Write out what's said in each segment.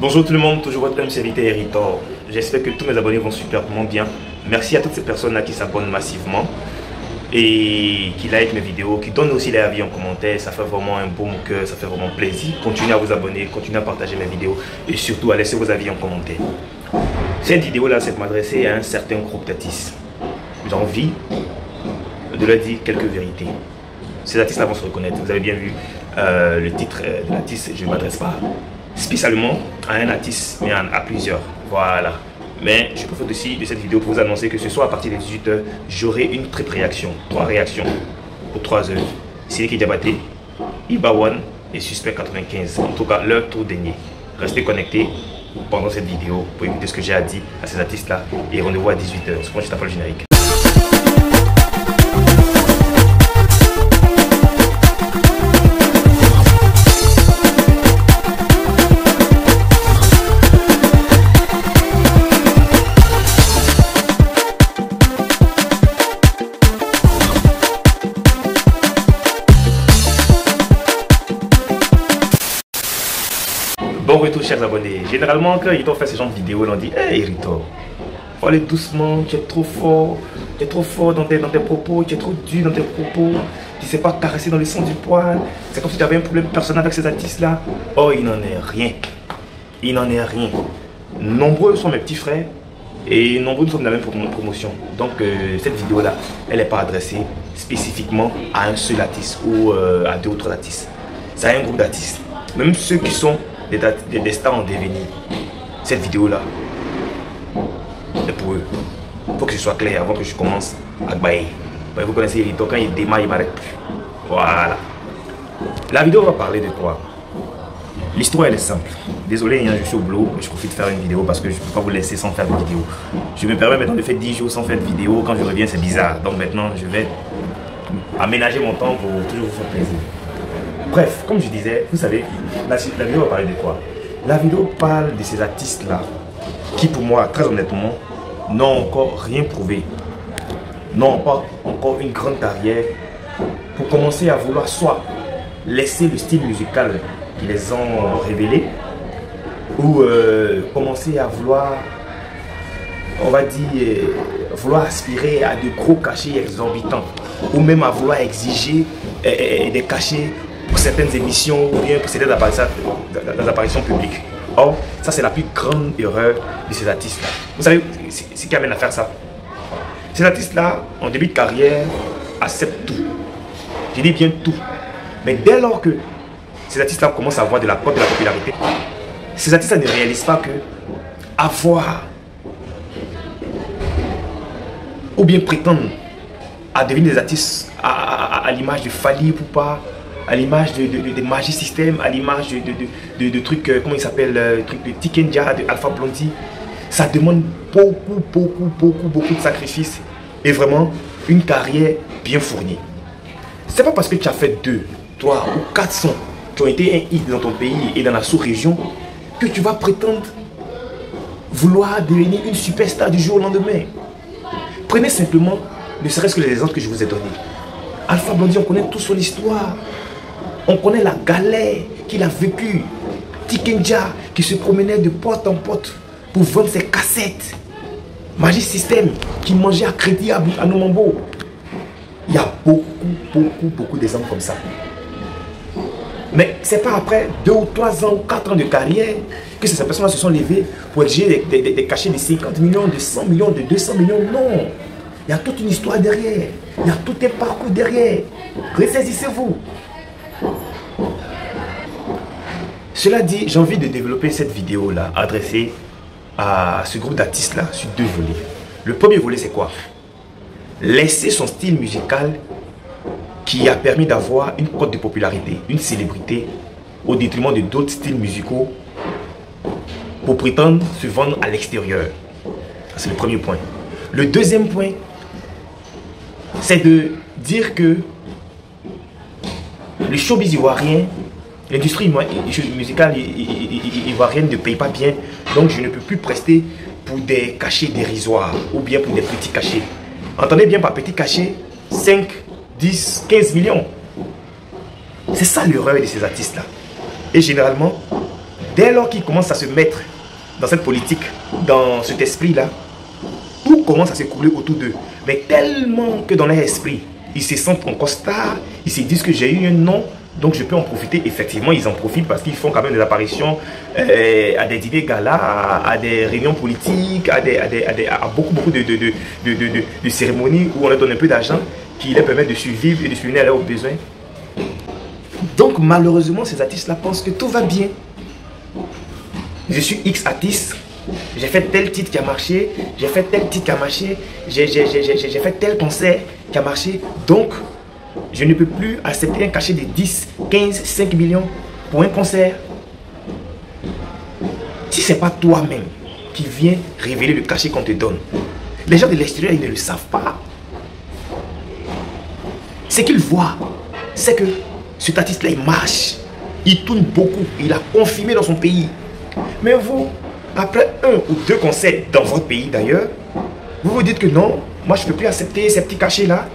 Bonjour tout le monde, toujours votre même serviteur Eritor. J'espère que tous mes abonnés vont superbement bien. Merci à toutes ces personnes-là qui s'abonnent massivement et qui like mes vidéos, qui donnent aussi leur avis en commentaire. Ça fait vraiment un beau cœur, ça fait vraiment plaisir. Continuez à vous abonner, continuez à partager mes vidéos et surtout à laisser vos avis en commentaire. Cette vidéo-là, c'est m'adresser à un certain groupe d'artistes. J'ai envie de leur dire quelques vérités. Ces artistes-là vont se reconnaître. Vous avez bien vu euh, le titre euh, de l'artiste, je ne m'adresse pas spécialement à un artiste, mais à, plusieurs. Voilà. Mais je profite aussi de cette vidéo pour vous annoncer que ce soir à partir des 18h, j'aurai une triple réaction. Trois réactions pour trois heures. qui Diabaté, Ibawan et Suspect 95. En tout cas, leur tour dernier. Restez connectés pendant cette vidéo pour écouter ce que j'ai à dire à ces artistes-là. Et rendez-vous à 18h. C'est moi, je t'appelle le générique. Chers abonnés. Généralement quand Rito fait ce genre de vidéos, on dit Hey Rito, faut doucement, tu es trop fort, tu es trop fort dans tes, dans tes propos, tu es trop dur dans tes propos, tu ne sais pas caresser dans le son du poil. C'est comme si tu avais un problème personnel avec ces artistes-là. Oh, il n'en est rien. Il n'en est rien. Nombreux sont mes petits frères et nombreux nous sommes dans la même promotion. Donc euh, cette vidéo-là, elle n'est pas adressée spécifiquement à un seul artiste ou euh, à deux autres artistes. C'est un groupe d'artistes. Même ceux qui sont des, des, stars en devenir. Cette vidéo-là, c'est pour eux. Il faut que ce soit clair avant que je commence à bailler. Vous connaissez Elito, quand il démarre, il m'arrête plus. Voilà. La vidéo va parler de quoi L'histoire elle est simple. Désolé, hein, je suis au boulot, je profite de faire une vidéo parce que je ne peux pas vous laisser sans faire de vidéo. Je me permets maintenant de faire 10 jours sans faire de vidéo. Quand je reviens, c'est bizarre. Donc maintenant, je vais aménager mon temps pour toujours vous faire plaisir. Bref, comme je disais, vous savez, la, vidéo va parler de quoi? La vidéo parle de ces artistes-là qui, pour moi, très honnêtement, n'ont encore rien prouvé. N'ont pas encore une grande carrière pour commencer à vouloir soit laisser le style musical qu'ils les ont révélé ou euh, commencer à vouloir, on va dire, euh, vouloir aspirer à de gros cachets exorbitants ou même à vouloir exiger euh, des cachets certaines émissions ou bien pour certaines apparitions, publiques. Or, ça c'est la plus grande erreur de ces artistes-là. Vous savez ce qui amène à faire ça? Ces artistes-là, en début de carrière, acceptent tout. Je dis bien tout. Mais dès lors que ces artistes-là commencent à avoir de la de la popularité, ces artistes-là ne réalisent pas que avoir ou bien prétendre à devenir des artistes à, l'image de Fali pas à l'image de, de, de, Magie System, à l'image de, trucs, euh, comment il s'appelle, euh, truc de Tikenja, de Alpha Blondie. Ça demande beaucoup, beaucoup, beaucoup, beaucoup de sacrifices et vraiment une carrière bien fournie. C'est pas parce que tu as fait deux, trois ou quatre sons qui ont été un hit dans ton pays et dans la sous-région que tu vas prétendre vouloir devenir une superstar du jour au lendemain. Prenez simplement, ne serait-ce que les exemples que je vous ai donnés. Alpha Blondie, on connaît toute son histoire. On connaît la galère qu'il a vécue. Tikenja qui se promenait de porte en porte pour vendre ses cassettes. Magic System qui mangeait à crédit à, à Nomambo. Il y a beaucoup, beaucoup, beaucoup d'exemples comme ça. Mais c'est pas après deux ou trois ans ou quatre ans de carrière que ces personnes se sont levées pour exiger des, cachets de 50 millions, de 100 millions, de 200 millions. Non. Il y a toute une histoire derrière. Il y a tout un parcours derrière. Ressaisissez-vous. Cela dit, j'ai envie de développer cette vidéo-là adressée à ce groupe d'artistes-là sur deux volets. Le premier volet, c'est quoi? Laisser son style musical qui a permis d'avoir une cote de popularité, une célébrité, au détriment de d'autres styles musicaux pour prétendre se vendre à l'extérieur. C'est le premier point. Le deuxième point, c'est de dire que le showbiz ivoirien L'industrie musicale ivoirienne ne paye pas bien, donc je ne peux plus prester pour des cachets dérisoires ou bien pour des petits cachets. Entendez bien par petit cachet, 5, 10, 15 millions. C'est ça l'erreur de ces artistes-là. Et généralement, dès lors qu'ils commencent à se mettre dans cette politique, dans cet esprit-là, tout commence à s'écouler autour d'eux. Mais tellement que dans leur esprit, ils se sentent en costard, ils se disent que j'ai eu un nom, donc je peux en profiter. Effectivement, ils en profitent parce qu'ils font quand même des apparitions euh, à des dîners galas, à, des réunions politiques, à, beaucoup, beaucoup de, cérémonies où on leur donne un peu d'argent qui leur permet de survivre et de subvenir à leurs besoins. Donc malheureusement, ces artistes-là pensent que tout va bien. Je suis X artiste, j'ai fait tel titre qui a marché, j'ai fait tel titre qui a marché, j'ai fait tel concert qui a marché. Donc, je ne peux plus accepter un cachet de 10, 15, 5 millions pour un concert. Si ce n'est pas toi-même qui viens révéler le cachet qu'on te donne, les gens de l'extérieur, ils ne le savent pas. Ce qu'ils voient, c'est que cet artiste-là, il marche. Il tourne beaucoup. Il a confirmé dans son pays. Mais vous, après un ou deux concerts dans votre pays d'ailleurs, vous vous dites que non, moi je ne peux plus accepter ces petits cachets-là.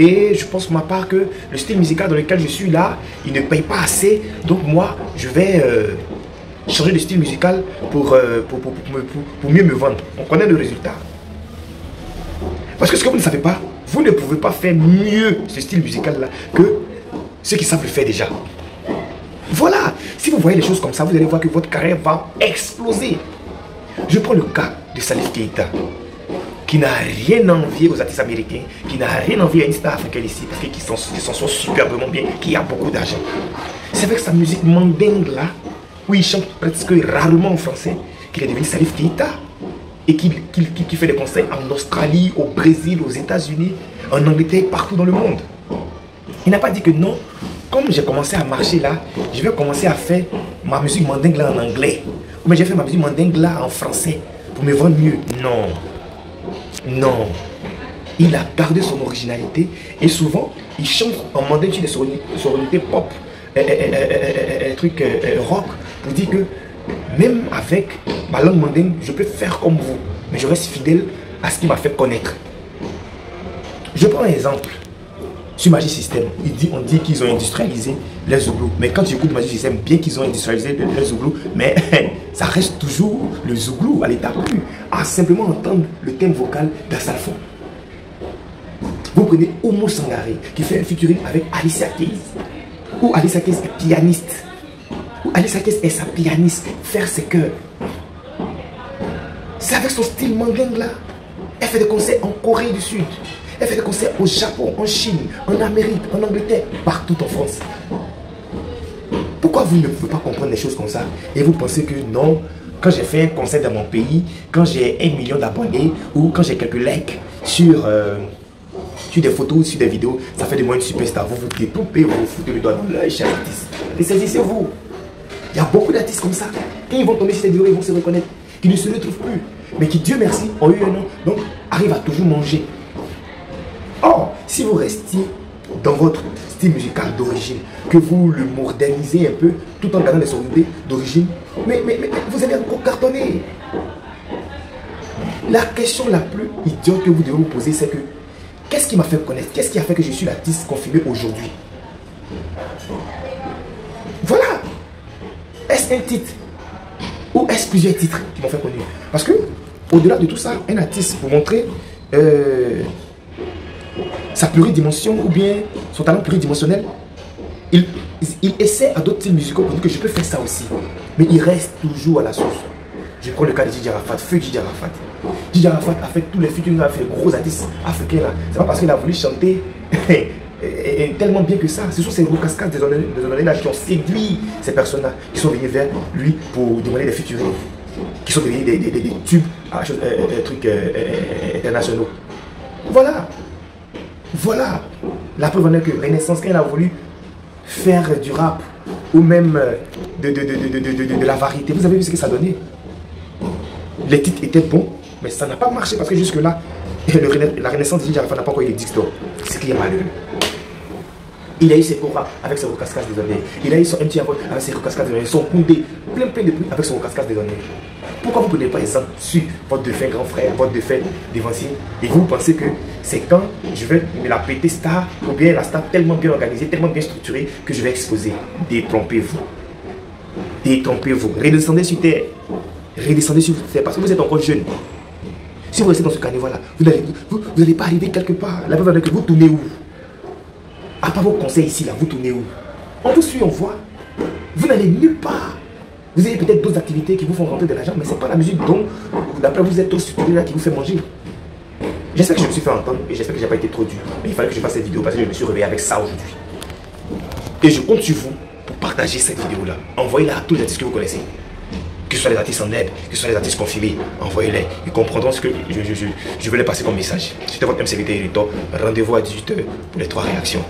Et je pense pour ma part que le style musical dans lequel je suis là, il ne paye pas assez. Donc moi, je vais euh, changer de style musical pour, euh, pour, pour, pour, mieux me vendre. On connaît le résultat. Parce que ce que vous ne savez pas, vous ne pouvez pas faire mieux ce style musical-là que ceux qui savent le faire déjà. Voilà, si vous voyez les choses comme ça, vous allez voir que votre carrière va exploser. Je prends le cas de Salif Keita, qui n'a rien envié aux artistes américains, qui n'a rien envié à une star africaine ici, parce qu'ils s'en sont superbement bien, qui a beaucoup d'argent. C'est avec sa musique mandingue là, où il chante presque rarement en français, qu'il est devenu Salif Keita. Et qui fait des concerts en Australie, au Brésil, aux États-Unis, en Angleterre, partout dans le monde. Il n'a pas dit que non, comme j'ai commencé à marcher là, je vais commencer à faire ma musique mandingue là en anglais. Ou bien j'ai fait ma musique mandingue là en français pour me vendre mieux. Non. Non. Il a gardé son originalité et souvent, il chante en mandingue sur des sonorités pop, un truc rock, pour dire que même avec ma langue mandingue, je peux faire comme vous, mais je reste fidèle à ce qui m'a fait connaître. Je prends un exemple sur Magic System, on dit qu'ils ont industrialisé les Zouglou. Mais quand tu écoutes Magic System, bien qu'ils ont industrialisé les Zouglou, mais ça reste toujours le Zouglou à l'état plus. À simplement entendre le thème vocal d'Assalfon. Vous prenez Omo Sangare qui fait un featuring avec Alicia Keys. Ou Alicia Keys est pianiste. Ou Alicia Keys est sa pianiste. Faire ses cœurs. C'est avec son style mangang là. Elle fait des concerts en Corée du Sud. Elle fait des concerts au Japon, en Chine, en Amérique, en Angleterre, partout en France. Pourquoi vous ne pouvez pas comprendre des choses comme ça? Et vous pensez que non, quand j'ai fait un concert dans mon pays, quand j'ai un million d'abonnés ou quand j'ai quelques likes sur, euh, sur des photos, sur des vidéos, ça fait de moi une superstar. Vous vous dépoupez, vous vous foutez le doigt dans l'œil, cher artiste. Et saisissez-vous. Il y a beaucoup d'artistes comme ça. Quand ils vont tomber sur ces vidéos, ils vont se reconnaître, qui ne se retrouvent plus, mais qui, Dieu merci, ont eu un nom, donc arrivent à toujours manger. Or, si vous restiez dans votre style musical d'origine, que vous le modernisez un peu, tout en gardant les sonorités d'origine, mais, mais, vous allez encore cartonner. La question la plus idiote que vous devez vous poser, c'est que qu'est-ce qui m'a fait connaître? Qu'est-ce qui a fait que je suis l'artiste confirmé aujourd'hui? Voilà. Est-ce un titre ou est-ce plusieurs titres qui m'ont fait connaître Parce que, au-delà de tout ça, un artiste, pour montrer euh, sa pluridimension ou bien son talent pluridimensionnel, il, il essaie à d'autres styles musicaux pour dire que je peux faire ça aussi. Mais il reste toujours à la source. Je prends le cas de Didier Arafat, feu Didier Arafat. Didier Arafat a fait tous les futurs, a fait gros artistes africains là. C'est pas parce qu'il a voulu chanter tellement bien que ça. Ce sont ces gros cascades des là qui ont séduit ces personnes-là, qui sont venus vers lui pour demander des futurs, qui sont devenus des, tubes à, euh, euh, trucs euh, internationaux. Voilà. Voilà. La preuve en est que Renaissance, quand elle a voulu faire du rap ou même euh, de, de, la variété, vous avez vu ce que ça donnait? Les titres étaient bons, mais ça n'a pas marché parce que jusque-là, la Renaissance de n'a pas encore eu les C'est qui est malheureux. Il a eu ses coras avec ses cascades des données. Il a eu son MT avec ses cascades des données. Son Koundé, plein plein de prix avec son cascade des données. Pourquoi vous ne prenez pas exemple sur votre défunt grand frère, votre défunt dévancier et vous pensez que c'est quand je vais me la péter star ou bien la star tellement bien organisée, tellement bien structurée que je vais exposer? Détrompez-vous. Détrompez-vous. Redescendez sur terre. Redescendez sur terre parce que vous êtes encore jeune. Si vous restez dans ce carnaval-là, vous n'allez vous, pas arriver quelque part. La preuve que vous tournez où? À part vos conseils ici, là, vous tournez où? On vous suit, on voit. Vous n'allez nulle part. Vous avez peut-être d'autres activités qui vous font rentrer de l'argent, mais ce n'est pas la musique dont, d'après vous êtes trop là qui vous fait manger. J'espère que je me suis fait entendre et j'espère que je n'ai pas été trop dur. Mais il fallait que je fasse cette vidéo parce que je me suis réveillé avec ça aujourd'hui. Et je compte sur vous pour partager cette vidéo-là. Envoyez-la à tous les artistes que vous connaissez. Que ce soit les artistes en aide, que ce soit les artistes confirmés, envoyez-les. Ils comprendront ce que je, veux les passer comme message. C'était votre MCVT Rendez-vous à 18h pour les trois réactions.